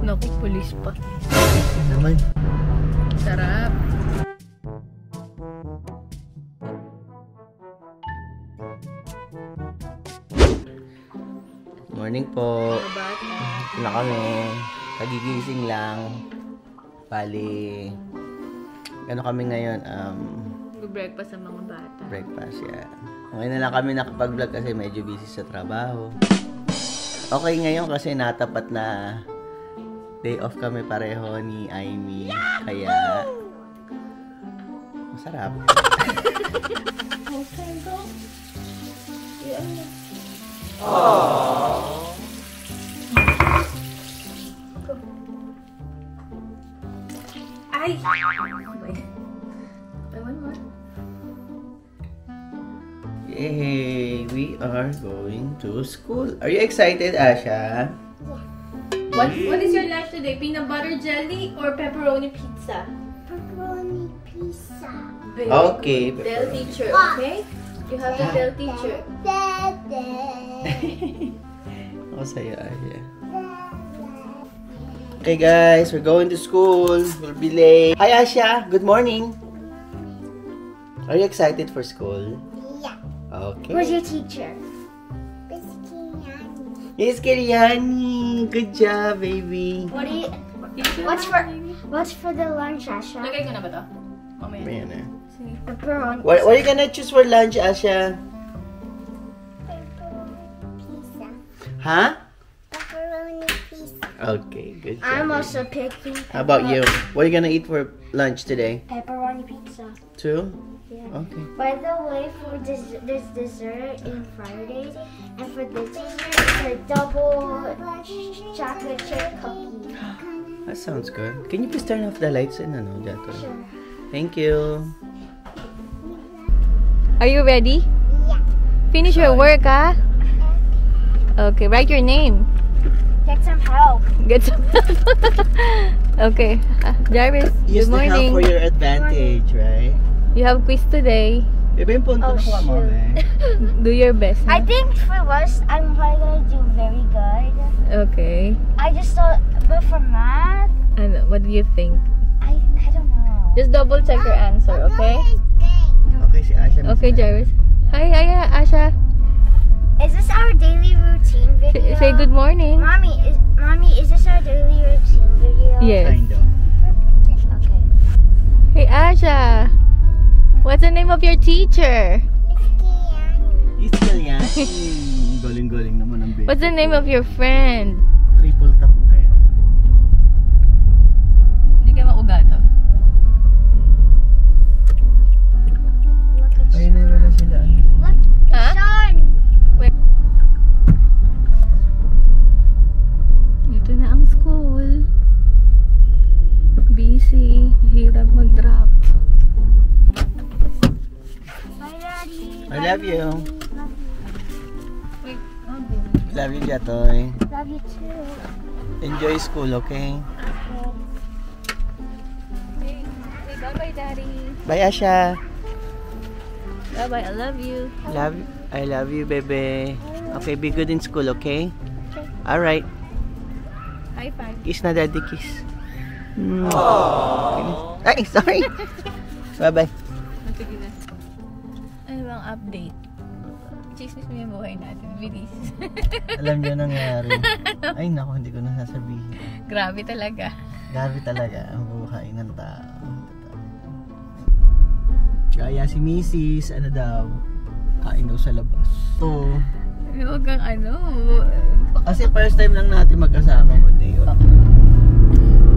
Naku, pulis pa. Naman? Sarap. Morning po. Ito na kami. Kagigising lang. Bali. Ano kami ngayon? Um, Mag-breakfast ang mga bata. breakfast, yeah. Okay na lang kami nakapag-vlog kasi medyo busy sa trabaho. Okay ngayon kasi natapat na day off kami pareho ni Aimee. Kaya, masarap. Ay! Wait. Ewan mo. Yay! We are going to school. Are you excited, Asha? What, what is your lunch today? Peanut butter jelly or pepperoni pizza? Pepperoni pizza. Very Okay. good. Del teacher, okay? You have the del teacher. Dede. Ako sa'yo, Asha. Okay guys, we're going to school. We'll be late. Hi Asha, good morning. Are you excited for school? Yeah. Okay. Where's your teacher? Biscuit. Yes, Kiriani. Good job, baby. What do you? What's for-. What's for the lunch, Asha? Lagay ko na ba to? Mamaya. Ayan na. Pepperoni. What, what are you gonna choose for lunch, Asha? Pepperoni pizza. Huh? Pepperoni pizza. Okay, good job. I'm baby. also picking. How about you? What are you gonna eat for lunch today? Pepperoni pizza. Two? Yeah. Okay. By the way, for des- there's dessert in Fridays, and for the dessert, it's a double chocolate chip cookie. That sounds good. Can you please turn off the lights and ano, Jato? Sure. Thank you. Are you ready? Yeah. Finish your work, ah? Okay, write your name. Get some help. Get some help. Okay. Ah, Jarvis, Use good the help for your advantage, right? You have quiz today. Bebe, yung punto Oh, na kuha shoot. eh. Do your best. I think for us, I'm probably gonna do very good. Okay. I just thought, but for math, And what do you think? I I don't know. Just double check your answer, okay? Okay, si Asha. Okay, Jarvis. Hi, hi, Asha. Is this our daily routine video? Say, say good morning. Mommy, is mommy, is this our daily routine video? Yes. Kind of. Okay. Hey, Asha. What's the name of your teacher? It's Kalyani. Galing-galing naman ang baby. What's the name of your friend? Love you, Jatoy. Love you too. Enjoy school, okay? Say, say bye-bye, Daddy. Bye, Asha. Bye-bye. I love you. Love I love you, bebe. Okay, be good in school, okay? Okay. Alright. High five. Kiss na, daddy, kiss. Mm. Ay, sorry. Bye-bye. Ano bang update? Chismis mo yung buhay natin. Bilis. Alam niyo nangyari. Ay, naku, hindi ko na sasabihin. Grabe talaga. Grabe talaga ang buhay ng tao. Kaya si Mrs. ano daw, kain daw sa labas. So, Huwag kang ano. kasi first time lang natin magkasama mo, Teo.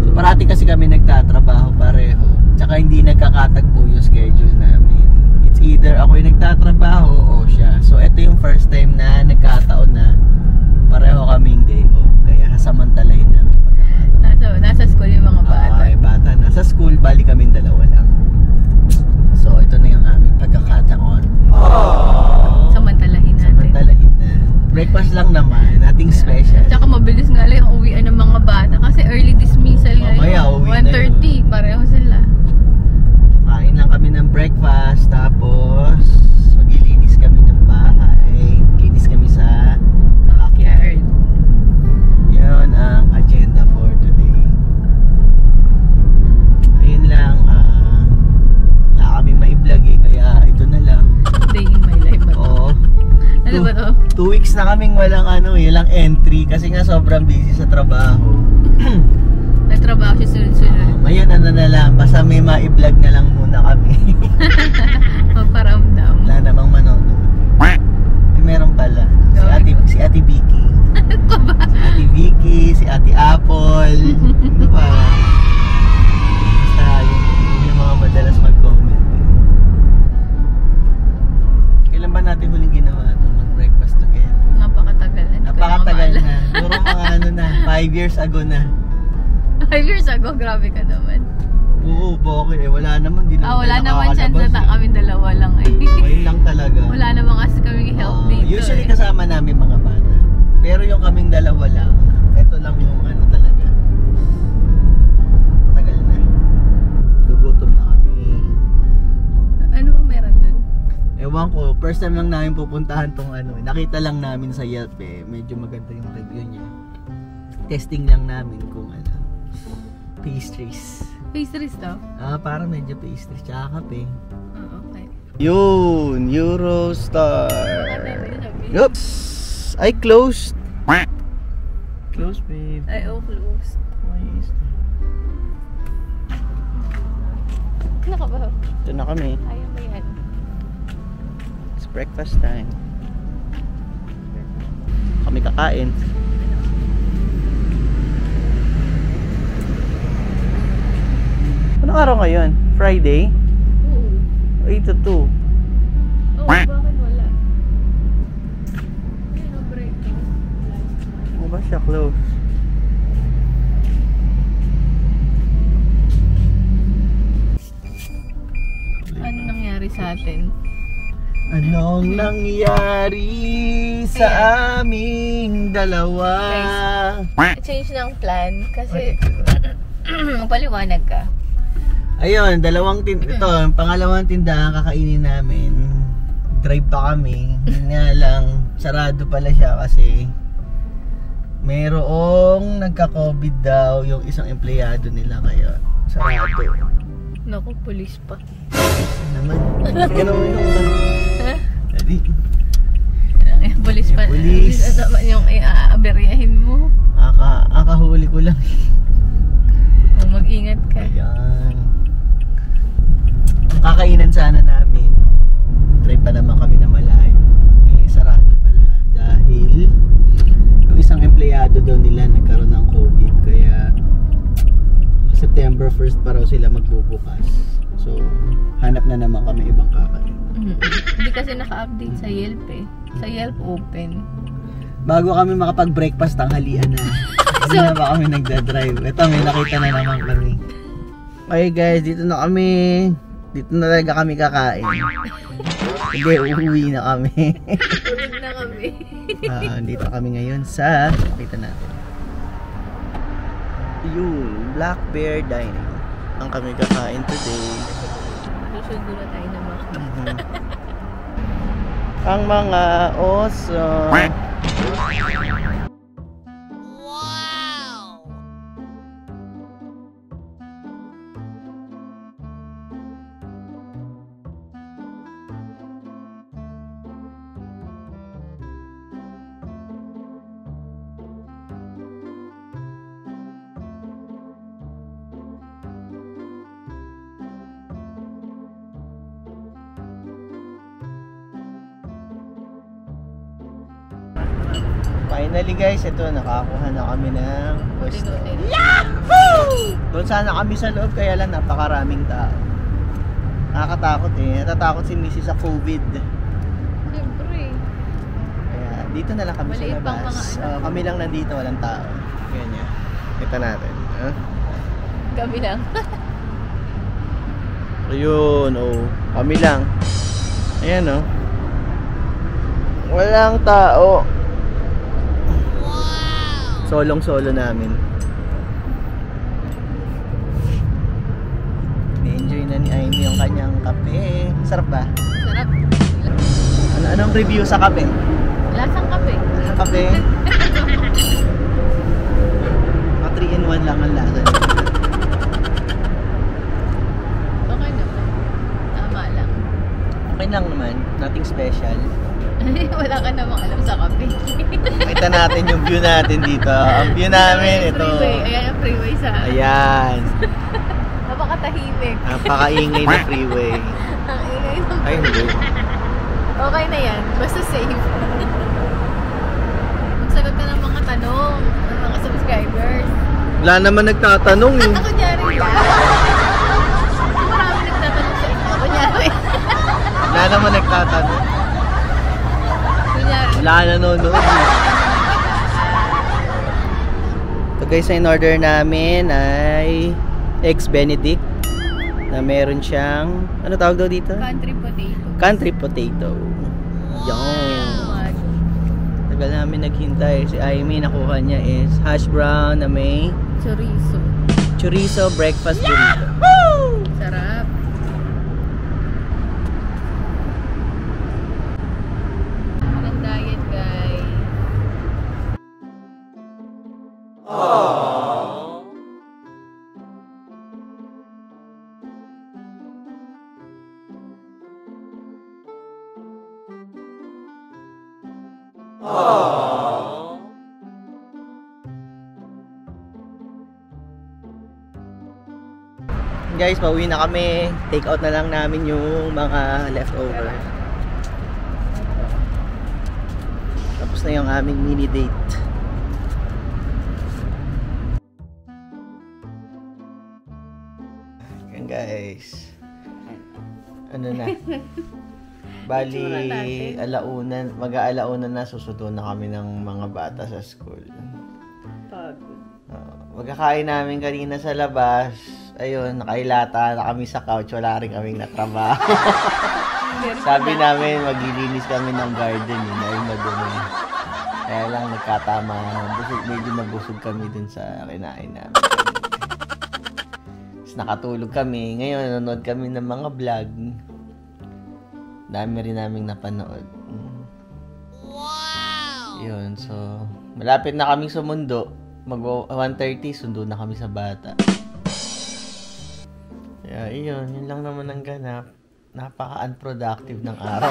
So, parati kasi kami nagtatrabaho pareho. Tsaka hindi nagkakatagpo yung schedule namin. It's either ako yung nagtatrabaho o siya. So, ito yung first time na nagkataon na pareho kaming day off. Kaya sasamantalahin namin pagkakataon. Nasa, nasa school yung mga bata. Ay, bata na. Sa school, bali kaming dalawa lang. So, ito na yung aming pagkakataon. Samantalahin natin. Samantalahin na. Breakfast lang naman, nothing special. Tsaka mabilis nga lang yung uwian ng mga bata kasi early dismissal Mamaya, ngayon. uwi na 1.30, pareho sila. Kain lang kami ng breakfast, tapos na kaming walang ano eh, walang entry kasi nga sobrang busy sa trabaho. Nagtrabaho siya sunod-sunod. Ngayon ano na lang, basta may ma-vlog na lang muna kami. Maparamdam. Wala namang manonood. Ay, meron pala. Si Ate, si Ate Vicky. Si Ate Vicky, si Ate Apple. Ano pa? Basta yung, yung mga madalas mag-comment. 5 years ago na. Five years ago, grabe ka naman. Oo, bakit eh. Wala naman. Di Ah, naman wala tayo naman chance na ta- kami dalawa lang eh. Ngayon lang talaga. wala naman kasi kaming help Oo, dito usually eh. kasama namin mga bata. Pero yung kaming dalawa lang, ito lang yung ano talaga. Tagal na. Gugutom na kami. Ano bang meron dun? Ewan ko, first time lang namin pupuntahan tong ano. Nakita lang namin sa Yelp eh. Medyo maganda yung review niya. Testing lang namin kung ano. Pastries. Pastries to? Ah, para medyo pastries. Tsaka kape. Oh, okay. Yun, Eurostar. Oops! I closed. Close, babe. Ay, oh, close. Why is Ano ka ba? Ito na kami. Kaya mo yan. It's breakfast time. Kami kakain. Anong araw ngayon? Friday? Oo. 8 to 2. Oh, bakit wala? Ano break ko? Ano ba siya close? Ano nangyari sa atin? Anong nangyari sa aming dalawa? Change ng plan kasi paliwanag ka. Ayun, dalawang tin ito, ang pangalawang tindahan kakainin namin. Drive pa kami. Yun nga lang, sarado pala siya kasi merong nagka-COVID daw yung isang empleyado nila kaya sarado. Naku, pulis pa. Naman. Ganun yung Ha? Dali. Pulis pa. Pulis. Ano naman yung iaaberyahin mo? Aka, akahuli ko lang. Kakainan sana namin, try pa naman kami na malayo. Eh, sarado pala dahil yung isang empleyado daw nila nagkaroon ng COVID. Kaya September 1st pa raw sila magbubukas. So, hanap na naman kami ibang kakain. Hindi kasi naka-update sa Yelp eh. Sa Yelp open. Bago kami makapag-breakfast, tanghalian na. Hindi na ba kami nagdadrive? Ito, may nakita na naman kami. Okay guys, dito na kami. Dito na talaga kami kakain. Hindi, uuwi na kami. Tulog na kami. Ah, dito kami ngayon sa, kita natin. Yun, Black Bear Dining. Ang kami kakain today. Na tayo ng McDo. Mhm. Ang mga oso. Finally guys, ito nakakuha na kami ng pwesto. Hotel. Doon sana kami sa loob kaya lang napakaraming tao. Nakakatakot eh. Natatakot si Mrs. sa COVID. Siyempre. Kaya dito na lang kami Maliit sa labas. mga. Oo, kami lang nandito, walang tao. Ganyan. Kita natin. Ha? Kami lang. Ayun, oh. Kami lang. Ayan, oh. Walang tao. Wow! Solong-solo namin. Ni-enjoy na ni Amy yung kanyang kape. Sarap ba? Sarap. Ano anong review sa kape? Lasang kape. Ang kape? Mga 3 in 1 lang ang lasa. Okay naman. Tama lang. Okay lang naman. Nothing special. Wala ka namang alam sa kape. Kita natin yung view natin dito. Ang view namin, ito. Freeway. Ayan ang freeway sa... Ayan. Napakatahimik. Napakaingay na freeway. Ang ingay ng... Ay, hindi. Okay na yan. Basta safe. Magsagot ka ng mga tanong ng mga subscribers. Wala naman nagtatanong eh. Kunyari lang. Marami nagtatanong sa inyo. Kunyari. Wala naman nagtatanong. Wala nanonood. So guys, ang in-order namin ay Eggs Benedict na meron siyang, ano tawag daw dito? Country potato. Country potato. Yan. Tagal namin naghintay. Si Aimee, nakuha niya is hash brown na may Chorizo. chorizo breakfast burrito. Sarap. Guys, pauwi na kami. Take out na lang namin yung mga leftover. Tapos na yung aming mini date. Yan guys. Ano na? Bali, Itsura natin. alauna, mag-aalauna na susudo na kami ng mga bata sa school. Pagod. Uh, magkakain namin kanina sa labas. Ayun, nakailata na kami sa couch. Wala rin kaming natrabaho. Sabi namin, maglilinis kami ng garden. Yun, dahil madumi. Kaya lang nagkatama. Busog, medyo nabusog kami dun sa kinain namin. Tapos nakatulog kami. Ngayon, nanonood kami ng mga vlog. Dami rin naming napanood. Wow! Yun, so, malapit na kaming sumundo. Mag 1.30, sundo na kami sa bata. Kaya, yun, yun lang naman ang ganap. Napaka-unproductive ng araw.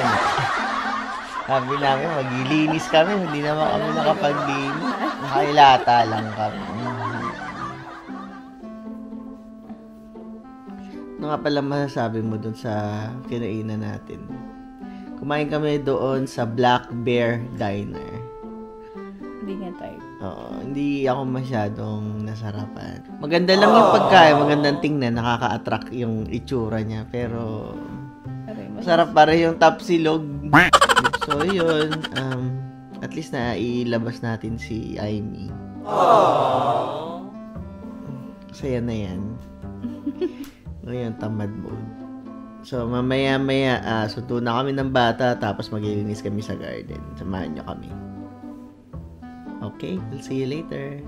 Sabi namin, maglilinis kami. Hindi naman kami nakapaglinis. Nakailata lang kami. Ano nga pala masasabi mo dun sa kinainan natin? Kumain kami doon sa Black Bear Diner. Tayo. Oo, hindi ako masyadong nasarapan. Maganda lang yung pagkain, magandang tingnan, nakaka-attract yung itsura niya. Pero, Aray, mas- masarap pa rin yung tapsilog. So, yun. Um, at least na ilabas natin si Aimee. Saya na yan. Ngayon, tamad mode. So, mamaya-maya, ah, sundo na kami ng bata, tapos maglilinis kami sa garden. Samahan nyo kami. Okay, we'll see you later.